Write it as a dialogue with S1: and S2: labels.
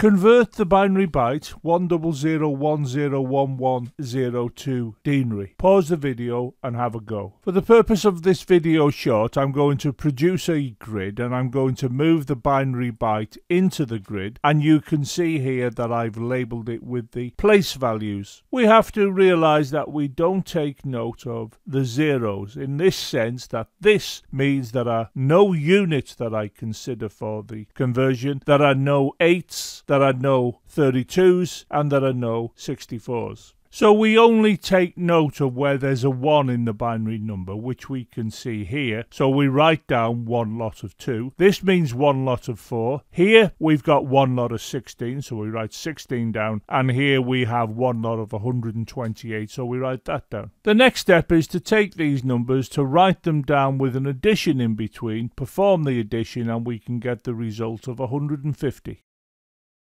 S1: Convert the binary byte 100101102 denary. Pause the video and have a go. For the purpose of this video short, I'm going to produce a grid and I'm going to move the binary byte into the grid and you can see here that I've labeled it with the place values. We have to realize that we don't take note of the zeros in this sense that this means there are no units that I consider for the conversion, there are no eights, there are no 32s and there are no 64s. So we only take note of where there's a 1 in the binary number, which we can see here. So we write down one lot of 2. This means one lot of 4. Here we've got one lot of 16, so we write 16 down. And here we have one lot of 128, so we write that down. The next step is to take these numbers to write them down with an addition in between, perform the addition, and we can get the result of 150.